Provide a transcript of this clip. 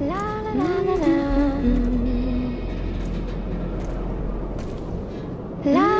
La la la la. la